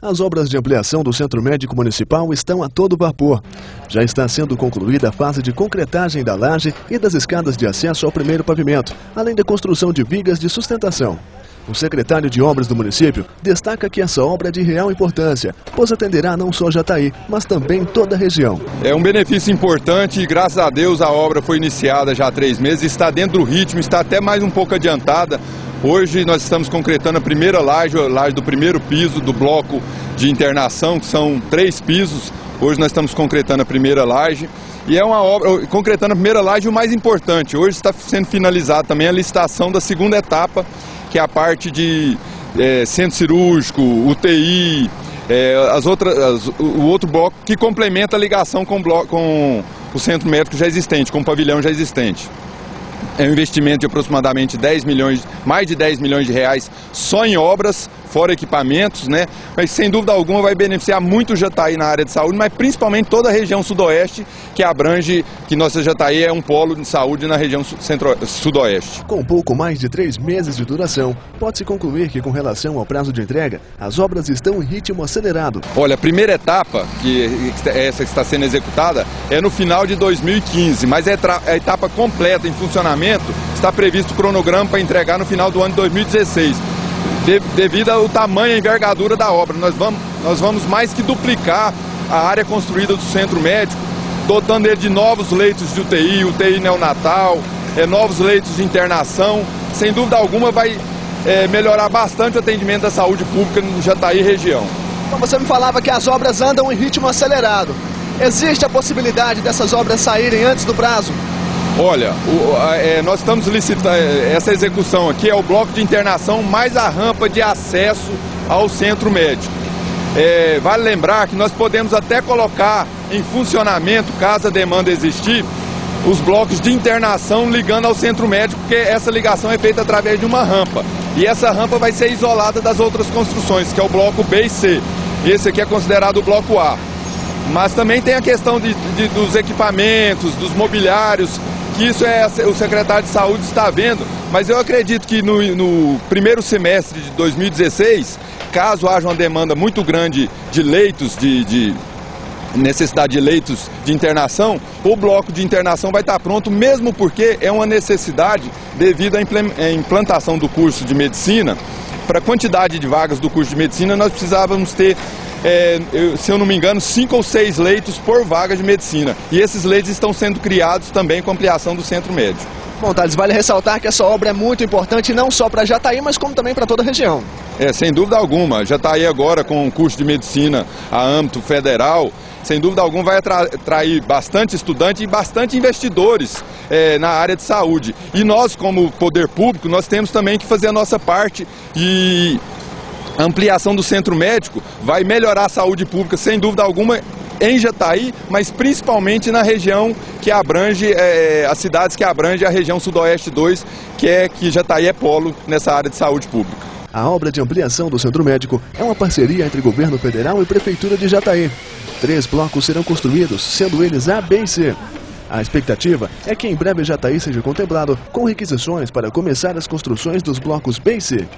As obras de ampliação do Centro Médico Municipal estão a todo vapor. Já está sendo concluída a fase de concretagem da laje e das escadas de acesso ao primeiro pavimento, além da construção de vigas de sustentação. O secretário de Obras do município destaca que essa obra é de real importância, pois atenderá não só Jataí, mas também toda a região. É um benefício importante e graças a Deus a obra foi iniciada já há três meses, está dentro do ritmo, está até mais um pouco adiantada. Hoje nós estamos concretando a primeira laje, a laje do primeiro piso do bloco de internação, que são três pisos. Hoje nós estamos concretando a primeira laje. E é uma obra, concretando a primeira laje, o mais importante, hoje está sendo finalizada também a licitação da segunda etapa, que é a parte de é, centro cirúrgico, UTI, é, as outras, as, o outro bloco que complementa a ligação com, bloco, com o centro médico já existente, com o pavilhão já existente. É um investimento de aproximadamente 10 milhões, mais de 10 milhões de reais só em obras, fora equipamentos, né? Mas sem dúvida alguma vai beneficiar muito o Jataí na área de saúde, mas principalmente toda a região sudoeste que abrange, que nossa Jataí é um polo de saúde na região centro-sudoeste. Com pouco mais de três meses de duração, pode-se concluir que com relação ao prazo de entrega, as obras estão em ritmo acelerado. Olha, a primeira etapa, que essa que está sendo executada, é no final de 2015, mas é a etapa completa em funcionamento, está previsto o cronograma para entregar no final do ano de 2016 devido ao tamanho e envergadura da obra. Nós vamos, nós vamos mais que duplicar a área construída do centro médico, dotando ele de novos leitos de UTI, UTI neonatal, é, novos leitos de internação. Sem dúvida alguma vai é, melhorar bastante o atendimento da saúde pública no Jataí região. Então você me falava que as obras andam em ritmo acelerado. Existe a possibilidade dessas obras saírem antes do prazo? Olha, o, é, nós estamos licitando, é, essa execução aqui é o bloco de internação mais a rampa de acesso ao centro médico. É, vale lembrar que nós podemos até colocar em funcionamento, caso a demanda existir, os blocos de internação ligando ao centro médico, porque essa ligação é feita através de uma rampa. E essa rampa vai ser isolada das outras construções, que é o bloco B e C. Esse aqui é considerado o bloco A. Mas também tem a questão de, de, dos equipamentos, dos mobiliários, que isso é o secretário de saúde está vendo, mas eu acredito que no, no primeiro semestre de 2016, caso haja uma demanda muito grande de leitos, de, de necessidade de leitos de internação, o bloco de internação vai estar pronto, mesmo porque é uma necessidade devido à implantação do curso de medicina. Para a quantidade de vagas do curso de medicina, nós precisávamos ter é, se eu não me engano, cinco ou seis leitos por vaga de medicina. E esses leitos estão sendo criados também com ampliação do centro médico. Bom, Thales, vale ressaltar que essa obra é muito importante não só para Jataí, mas como também para toda a região. É, sem dúvida alguma. Jataí agora com o curso de medicina a âmbito federal, sem dúvida alguma vai atrair bastante estudante e bastante investidores é, na área de saúde. E nós, como poder público, nós temos também que fazer a nossa parte e a ampliação do centro médico vai melhorar a saúde pública, sem dúvida alguma, em Jataí, mas principalmente na região que abrange, é, as cidades que abrange a região sudoeste 2, que é que Jataí é polo nessa área de saúde pública. A obra de ampliação do centro médico é uma parceria entre governo federal e prefeitura de Jataí. Três blocos serão construídos, sendo eles A, B e C. A expectativa é que em breve Jataí seja contemplado com requisições para começar as construções dos blocos B e C.